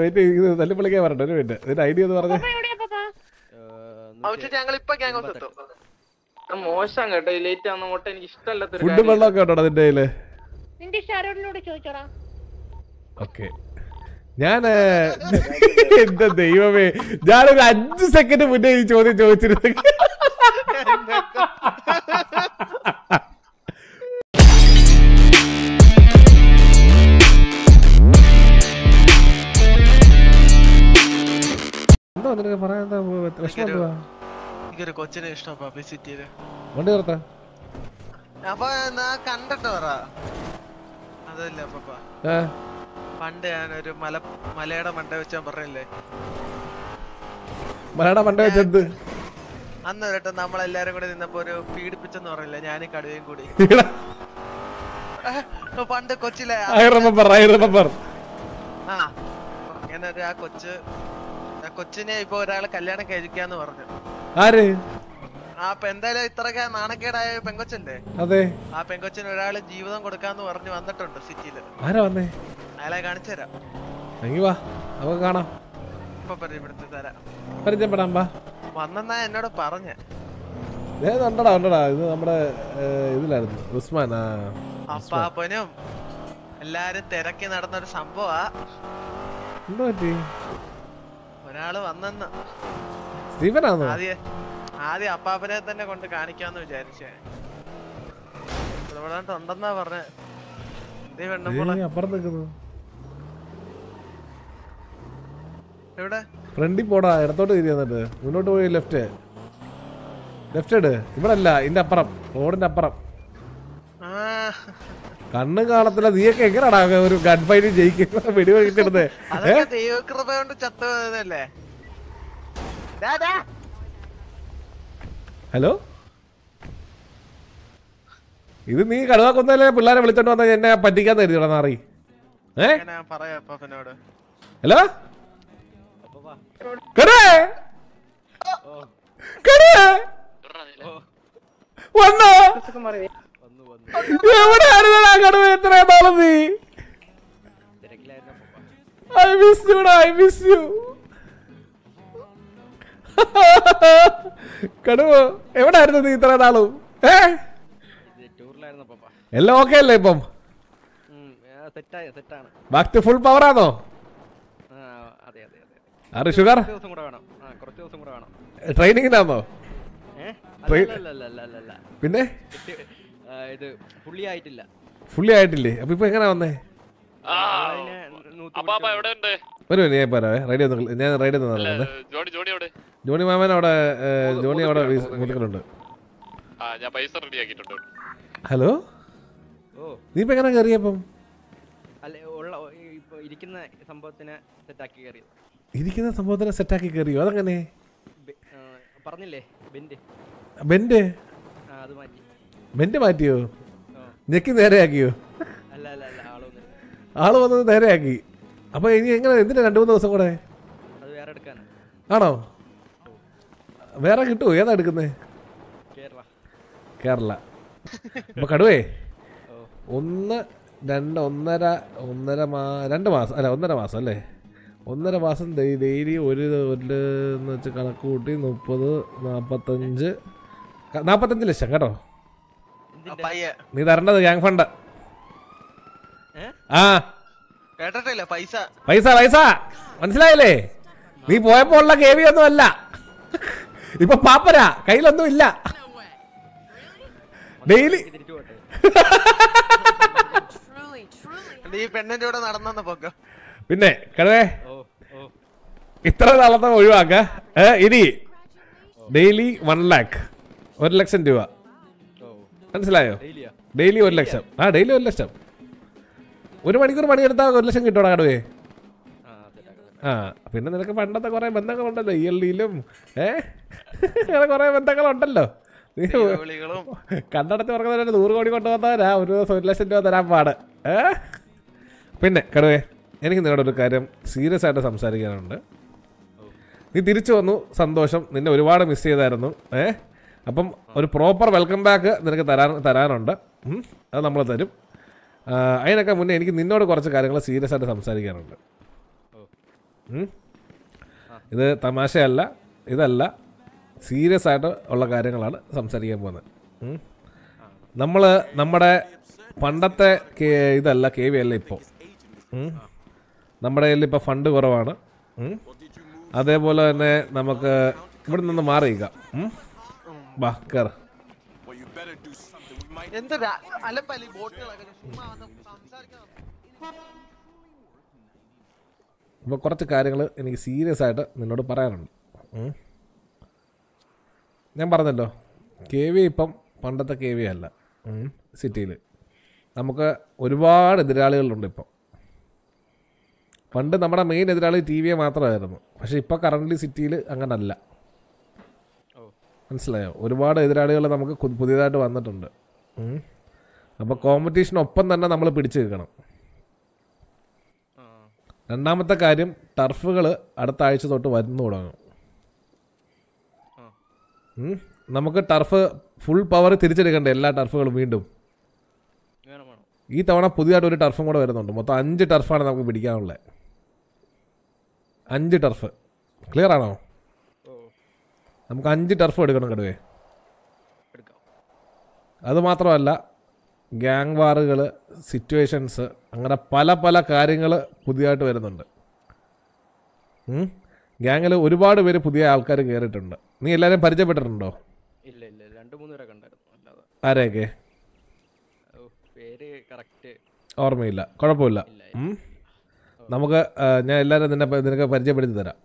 Wait ഇത് തല്ലിപ്പൊളിക്കാൻ പറഞ്ഞിട്ട് ഒരു മിനിറ്റ് ഇതിന്റെ ഐഡിയ എന്ന് പറഞ്ഞു. ഞങ്ങൾ ഇപ്പൊ ഗ്യാങ് ഹൗസ് എത്തും. മോശം കേട്ടോ ലേറ്റ് ആവുന്ന മുട്ട എനിക്ക് ഇഷ്ടമല്ലാത്ത ഫുഡ് വെള്ളമൊക്കെ ഉണ്ടോ അതിന്റെ കയ്യിൽ? നിന്റെ ഷാരോണിനോട് ചോദിച്ചോടാ. ഓക്കെ ഞാൻ എന്റെ ദൈവമേ ഞാനൊരു അഞ്ച് സെക്കൻഡ് മുന്നേ ഈ ചോദ്യം ചോദിച്ചിരുന്നു എനിക്കൊരു കൊച്ചിനെ ഇഷ്ടം പബ്ലിസിറ്റിയിൽ വണ്ടി നിർത്താ. അപ്പൊ കണ്ടിട്ട് പറ. അതല്ല പപ്പ. പണ്ട് ഞാനൊരു മല മലയുടെ മണ്ട വെച്ചാൻ പറഞ്ഞില്ലേ? മലയുടെ മണ്ട വെച്ചത് അന്ന് ഒരട്ടം നമ്മളെല്ലാരും കൂടി നിന്നപ്പോ ഒരു പീഡിപ്പിച്ചെന്ന് പറയില്ല ഞാനും കടുവയും കൂടി. പണ്ട് കൊച്ചിലെ ആ- കൊച്ച് കൊച്ചിനെ ഇപ്പൊ ഒരാളെ കല്യാണം കഴിക്കാന്ന് പറഞ്ഞു. ആര്? ആ എന്തായാലും ഇത്രയൊക്കെ നാണക്കേടായ പെങ്കൊച്ചല്ലേ? അതെ. ആ പെങ്കൊച്ചിന് ഒരാൾ ജീവിതം കൊടുക്കാന്ന് പറഞ്ഞു വന്നിട്ടുണ്ട് സിറ്റിയിൽ. ആരാ വന്നേ? അയാളെ കാണിച്ചു തരാം. എങ്കി വാ. നമുക്ക് കാണാം. ഇപ്പൊ പരിചയപ്പെടുത്തി തരാം. പരിചയപ്പെടാം വാ. വന്നെന്നാ എന്നോട് പറഞ്ഞ. ഏ ഉണ്ടടാ ഉണ്ടടാ ഇത് നമ്മുടെ ഏ, ഇതിലായിരുന്നു. ഉസ്മാൻ ആ അപ്പാപ്പനും എല്ലാരും തിരക്കി നടന്ന ഒരു സംഭവാ. എന്താ പറ്റി? ഒരാൾ വന്നെന്ന്. സ്റ്റീഫനാണോ ആദ്യം ആദ്യം അപ്പാപ്പനെ തന്നെ കൊണ്ട് കാണിക്കാന്ന് വിചാരിച്ചേ. ഇവിടെ ഉണ്ടെന്നാ പറഞ്ഞേ. ഫ്രണ്ടിൽ പോടാ ഇടത്തോട്ട് തിരി എന്നിട്ട് മുന്നോട്ട് പോയി ലെഫ്റ്റ്. ലെഫ്റ്റ് ഇട്. ഇവിടെ അല്ല ഇതിന്റെ അപ്പുറം. റോഡിന്റെ അപ്പുറം. കണ്ണ് കാണത്തില്ല നീയൊക്കെ എങ്ങനെയാടാ ഒരു ഗൺ ഫൈറ്റ് ജയിക്കുന്ന ദൈവകൃപ കൊണ്ട് ദാ. ഹലോ? ഇത് നീ കടുവാക്കുന്നല്ലേ കൊന്നല്ലേ? പിള്ളേരെ വിളിച്ചോണ്ട് വന്ന എന്നെ പറ്റിക്കാൻ തരുന്നോടാ നാറി. ഏ? ഹലോ? കടേ കടേ വന്നോ? എവിടെയായിരുന്നടാ കടുവ എത്ര നാളും നീ I miss you I miss you കടുവ എവിടെയായിരുന്നു നീ ഇത്ര നാളും? ഏ? എല്ലാം ഓക്കെ അല്ലേ ഇപ്പം? ബാക്ക് ടു ഫുൾ പവർ ആണോ? അറി ഷുഗർ? അല്ല പിന്നെ? ഇത് പുള്ളി ആയിട്ടില്ല ഫുള്ളി ആയിട്ടില്ലേ അപ്പൊ ഇപ്പൊ എങ്ങനെ വന്നേ? അതിനെ എവിടെ ഉണ്ട് ഒരു മിനിറ്റ് ഞാൻ പോരാവേ റെഡി ഒന്ന് ഞാൻ റെഡി ജോണി ജോണി എവിടെ? ജോണി മാമൻ അവിടെ ജോണി അവിടെ മുതുക്കലുണ്ട് ആ ഞാൻ പൈസ റെഡി ഹലോ? ഓ. നീ ഇപ്പൊ എങ്ങനെ കയറിയപ്പം ഉള്ള ഇപ്പൊ ഇരിക്കുന്ന സംഭവത്തിന് സെറ്റാക്കി കയറിയത് ഇരിക്കുന്ന സംഭവത്തിനെ സെറ്റാക്കി കയറിയോ അതെങ്ങനെ? പറഞ്ഞില്ലേ ബെൻഡ്. ബെൻഡ്? ആ അത് മാറ്റി. ബെൻഡ് മാറ്റിയോ? ഞെക്കി നേരെയാക്കിയോ? ആൾ വന്നത് നേരെയാക്കി. അപ്പൊ ഇനി എങ്ങനെ എന്തിനാ രണ്ടു മൂന്ന് ദിവസം കൂടെ? ആണോ? വേറെ കിട്ടുമോ ഏതാ എടുക്കുന്നേ? കേരള. അപ്പൊ കടുവേ ഒന്ന് രണ്ട് ഒന്നര ഒന്നര മാ രണ്ട് മാസം അല്ല ഒന്നര മാസം അല്ലേ? ഒന്നര മാസം ഡെയിലി ഒരു എന്ന് വെച്ച് കണക്ക് കൂട്ടി മുപ്പത് നാൽപ്പത്തഞ്ച് നാൽപ്പത്തഞ്ച് ലക്ഷം കേട്ടോ? നീ തരണ്ടത് ഗ്യാങ് ഫണ്ട് ആ. കേട്ടിട്ടില്ല പൈസ. പൈസ പൈസ. മനസ്സിലായില്ലേ? നീ പോയപ്പോ ഉള്ള കെ വി ഒന്നും അല്ല. ഇപ്പൊ പാപ്പരാ കയ്യിലൊന്നും ഇല്ല. ഡെയിലി പെണ്ണിന്റെ കൂടെ നടന്നെന്ന് പൊക്ക. പിന്നെ കടവേ ഓ ഓ. ഇത്ര നാളത്തെ ഒഴിവാക്ക. ഏ, ഇനി ഡെയിലി വൺ ലാക്ക് ഒരു ലക്ഷം രൂപ. മനസ്സിലായോ? ഡെയിലി ഒരു ലക്ഷം. ആ ഡെയിലി ഒരു ലക്ഷം. ഒരു മണിക്കൂർ പണിയെടുത്താൽ ഒരു ലക്ഷം കിട്ടോടാ കടുവേ? ആ പിന്നെ നിനക്ക് പണ്ടത്തെ കുറെ ബന്ധങ്ങളുണ്ടല്ലോ ഇ എൽ ഡിയിലും ഏ? അങ്ങനെ കുറെ ബന്ധങ്ങളുണ്ടല്ലോ. നീ കണ്ടടത്ത് കണ്ടടച്ച് പറഞ്ഞ നൂറ് കോടി കൊണ്ടുവന്നവരാ ഒരു ദിവസം ഒരു ലക്ഷം രൂപ തരാൻ പാട്. ഏ? പിന്നെ കടുവേ എനിക്ക് നിങ്ങളുടെ ഒരു കാര്യം സീരിയസ് ആയിട്ട് സംസാരിക്കാനുണ്ട്. നീ തിരിച്ചു വന്നു സന്തോഷം. നിന്നെ ഒരുപാട് മിസ് ചെയ്തായിരുന്നു ഏ? അപ്പം ഒരു പ്രോപ്പർ വെൽക്കം ബാക്ക് നിനക്ക് തരാൻ തരാനുണ്ട്. അത് നമ്മൾ തരും. അതിനൊക്കെ മുന്നേ എനിക്ക് നിന്നോട് കുറച്ച് കാര്യങ്ങൾ സീരിയസ് ആയിട്ട് സംസാരിക്കാനുണ്ട്. ഇത് തമാശയല്ല ഇതല്ല സീരിയസ് ആയിട്ട് ഉള്ള കാര്യങ്ങളാണ് സംസാരിക്കാൻ പോകുന്നത്. നമ്മൾ നമ്മുടെ പണ്ടത്തെ ഇതല്ല കെ വി അല്ല ഇപ്പോൾ നമ്മുടെ കയ്യിൽ ഇപ്പോൾ ഫണ്ട് കുറവാണ്. അതേപോലെ തന്നെ നമുക്ക് ഇവിടെ നിന്ന് മാറിയിക്കാം. ഉം? വാ കയറ് എന്ത് രാ- അലമ്പല്ലി ബോട്ടുകളൊക്കെ ചുമ്മാ വന്ന് സംസാരിക്കാൻ ഇപ്പോൾ കുറച്ച് കാര്യങ്ങൾ എനിക്ക് സീരിയസ് ആയിട്ട് നിന്നോട് പറയാനുണ്ട്. ഞാൻ പറഞ്ഞല്ലോ കെ വി ഇപ്പം പണ്ടത്തെ കെ വി അല്ല സിറ്റിയിൽ നമുക്ക് ഒരുപാട് എതിരാളികളുണ്ട് ഇപ്പം. പണ്ട് നമ്മുടെ മെയിൻ എതിരാളി ടി വിയെ മാത്രമായിരുന്നു. പക്ഷേ ഇപ്പോൾ കറന്റ് സിറ്റിയിൽ അങ്ങനല്ല. മനസ്സിലായോ? ഒരുപാട് എതിരാളികൾ നമുക്ക് പുതിയതായിട്ട് വന്നിട്ടുണ്ട്. അപ്പോൾ കോമ്പറ്റീഷനൊപ്പം തന്നെ നമ്മൾ പിടിച്ചു നിൽക്കണം. രണ്ടാമത്തെ കാര്യം ടർഫുകൾ അടുത്ത ആഴ്ച തൊട്ട് വരുന്നു തുടങ്ങും. നമുക്ക് ടർഫ് ഫുൾ പവർ തിരിച്ചെടുക്കണ്ടേ എല്ലാ ടർഫുകളും വീണ്ടും? വേണം വേണം. ഈ തവണ പുതിയതായിട്ട് ഒരു ടർഫും കൂടെ വരുന്നുണ്ട്. മൊത്തം അഞ്ച് ടർഫാണ് നമുക്ക് പിടിക്കാനുള്ളത് അഞ്ച് ടർഫ്. ക്ലിയർ ആണോ? നമുക്ക് അഞ്ച് ടർഫ് എടുക്കണം കടുവേ. അത് മാത്രമല്ല ഗ്യാങ് വാറുകൾ സിറ്റുവേഷൻസ് അങ്ങനെ പല പല കാര്യങ്ങൾ പുതിയതായിട്ട് വരുന്നുണ്ട്. ഗ്യാങ്ങിൽ ഒരുപാട് പേര് പുതിയ ആൾക്കാർ കയറിയിട്ടുണ്ട് നീ എല്ലാവരെയും പരിചയപ്പെട്ടിട്ടുണ്ടോ? ഇല്ല ഇല്ല രണ്ട് മൂന്ന് പേരെ കണ്ടായിരുന്നു ആരെയൊക്കെ? പേര് കറക്റ്റ് ഓർമ്മയില്ല. കുഴപ്പമില്ല. നമുക്ക് ഞാൻ എല്ലാവരും നിന്നെ നിനക്ക് പരിചയപ്പെടുത്തി തരാം.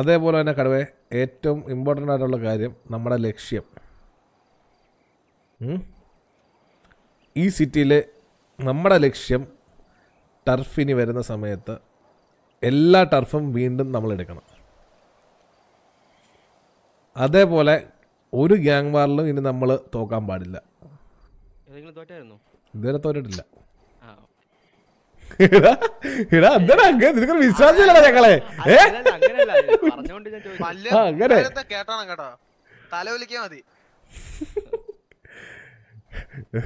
അതേപോലെ തന്നെ കടുവേ ഏറ്റവും ഇമ്പോർട്ടന്റ് ആയിട്ടുള്ള കാര്യം നമ്മുടെ ലക്ഷ്യം. ഈ സിറ്റിയിലെ നമ്മുടെ ലക്ഷ്യം ടർഫിന് വരുന്ന സമയത്ത് എല്ലാ ടർഫും വീണ്ടും നമ്മൾ എടുക്കണം. അതേപോലെ ഒരു ഗ്യാങ് വാറിലും ഇനി നമ്മൾ തോക്കാൻ പാടില്ല. ഇതുവരെ തോറ്റിട്ടില്ല ആ ഓക്കെ എടാ എടാ, എന്തെടാ അങ്ങനെ നിനക്കൊരു വിശ്വാസമില്ലടാ ഞങ്ങളെ ഏ അങ്ങനല്ല അങ്ങനല്ല അങ്ങനെ. കേട്ടോ. മതി.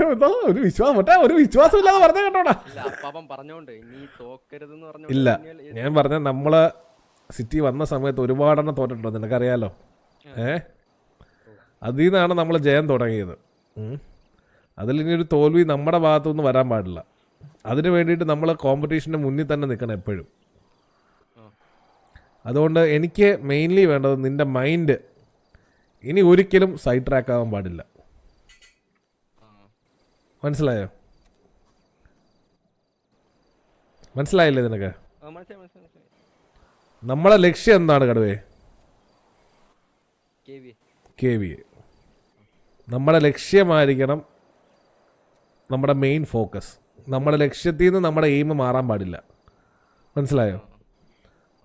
എന്തോ? ഒരു വിശ്വാസം മറ്റേ ഒരു വിശ്വാസമില്ലാതെ പറഞ്ഞ കേട്ടോടാ. ഇല്ല ഞാൻ പറഞ്ഞ നമ്മൾ സിറ്റി വന്ന സമയത്ത് ഒരുപാടെണ്ണം തോറ്റിട്ടുണ്ടോ? നിനക്കറിയാലോ. ഏ? അതിൽ നിന്നാണ് നമ്മൾ ജയം തുടങ്ങിയത്. അതിൽ അതിലിനി ഒരു തോൽവി നമ്മുടെ ഭാഗത്തുനിന്ന് വരാൻ പാടില്ല. അതിന് വേണ്ടിയിട്ട് നമ്മൾ കോമ്പറ്റീഷന്റെ മുന്നിൽ തന്നെ നിൽക്കണം എപ്പോഴും. അതുകൊണ്ട് എനിക്ക് മെയിൻലി വേണ്ടത് നിന്റെ മൈൻഡ് ഇനി ഒരിക്കലും സൈഡ് ട്രാക്ക് ആവാൻ പാടില്ല. മനസ്സിലായോ? മനസ്സിലായില്ലേ നിനക്ക്? നമ്മളെ ലക്ഷ്യം എന്താണ് കടുവേ? കെ വി വി നമ്മുടെ ലക്ഷ്യമായിരിക്കണം നമ്മുടെ മെയിൻ ഫോക്കസ് നമ്മുടെ ലക്ഷ്യത്തിൽ നിന്ന് നമ്മുടെ എയിം മാറാൻ പാടില്ല. മനസ്സിലായോ?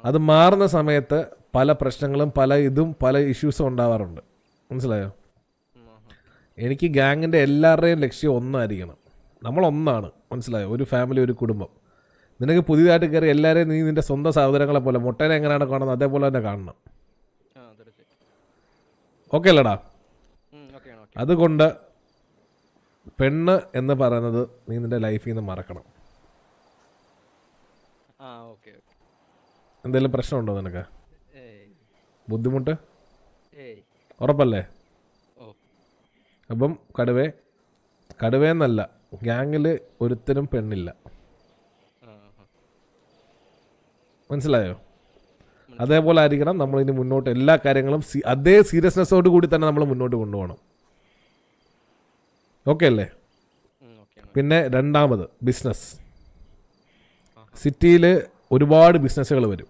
അത് മാറുന്ന സമയത്ത് പല പ്രശ്നങ്ങളും പല ഇതും പല ഇഷ്യൂസും ഉണ്ടാവാറുണ്ട്. മനസ്സിലായോ? എനിക്ക് ഗാങ്ങിന്റെ എല്ലാവരുടെയും ലക്ഷ്യം ഒന്നായിരിക്കണം. നമ്മൾ ഒന്നാണ് മനസ്സിലായോ? ഒരു ഫാമിലി ഒരു കുടുംബം. നിനക്ക് പുതിയതായിട്ട് കയറി എല്ലാവരെയും നീ നിന്റെ സ്വന്തം സഹോദരങ്ങളെ പോലെ മുട്ടേനെ എങ്ങനെയാണ് കാണുന്നത്? അതേപോലെ തന്നെ കാണണം. ഓക്കെ അല്ലടാ? അതുകൊണ്ട് പെണ്ണ് എന്ന് പറയുന്നത് നീ നിന്റെ ലൈഫിൽ നിന്ന് മറക്കണം. എന്തെങ്കിലും പ്രശ്നമുണ്ടോ നിനക്ക്? ബുദ്ധിമുട്ട്? ഉറപ്പല്ലേ? അപ്പം കടുവേ കടുവേന്നല്ല ഗ്യാങ്ങിൽ ഒരുത്തരും പെണ്ണില്ല. മനസ്സിലായോ? അതേപോലെ ആയിരിക്കണം നമ്മൾ ഇനി മുന്നോട്ട് എല്ലാ കാര്യങ്ങളും അതേ സീരിയസ്നെസ്സോട് കൂടി തന്നെ നമ്മൾ മുന്നോട്ട് കൊണ്ടുപോകണം. ഓക്കെ അല്ലേ? പിന്നെ രണ്ടാമത് ബിസിനസ് സിറ്റിയിൽ ഒരുപാട് ബിസിനസ്സുകൾ വരും.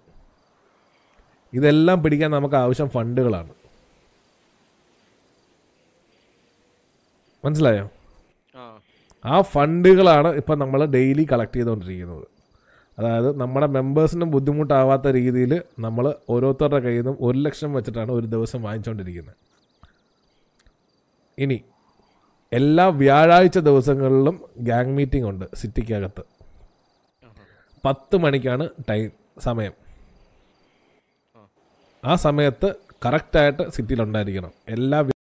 ഇതെല്ലാം പിടിക്കാൻ നമുക്ക് ആവശ്യം ഫണ്ടുകളാണ്. മനസ്സിലായോ? ആ. ഫണ്ടുകളാണ് ഇപ്പം നമ്മൾ ഡെയിലി കളക്ട് ചെയ്തുകൊണ്ടിരിക്കുന്നത്. അതായത് നമ്മുടെ മെമ്പേഴ്സിനും ബുദ്ധിമുട്ടാവാത്ത രീതിയിൽ നമ്മൾ ഓരോരുത്തരുടെ കയ്യിൽ നിന്നും ഒരു ലക്ഷം വെച്ചിട്ടാണ് ഒരു ദിവസം വാങ്ങിച്ചുകൊണ്ടിരിക്കുന്നത് ഇനി എല്ലാ വ്യാഴാഴ്ച ദിവസങ്ങളിലും ഗ്യാങ് മീറ്റിംഗ് ഉണ്ട് സിറ്റിക്കകത്ത്. പത്ത് മണിക്കാണ് ടൈം സമയം. ആ സമയത്ത് കറക്റ്റായിട്ട് സിറ്റിയിൽ ഉണ്ടായിരിക്കണം എല്ലാ